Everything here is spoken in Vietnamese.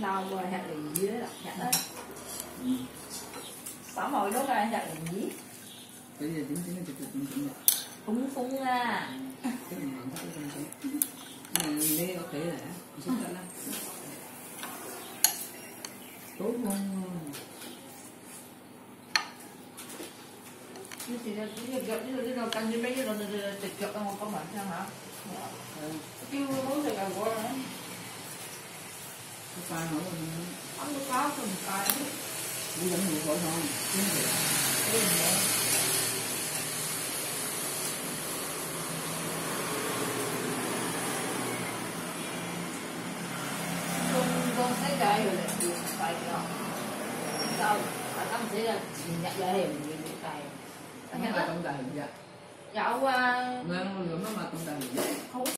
lâu rồi hạt lì dưới là hạt đó sáu hồi đốt ra hạt lì dưới bây giờ tính tính là chụp chụp chụp cũng phun à cái này nó cái con chụp nếu có thể là chụp ra lắm tốt không Hãy subscribe cho kênh Ghiền Mì Gõ Để không bỏ lỡ những video hấp dẫn có cay không? Không có có, không cay. Cũng vẫn nhiều khỏi không? Chính vậy. Cái gì vậy? con thấy cái rồi là chịu cay rồi. Sao? Tại tâm chỉ là nhặt lại thì mình bị cay. Anh nhặt lại không cay, dạ. dạ. Dạo qua...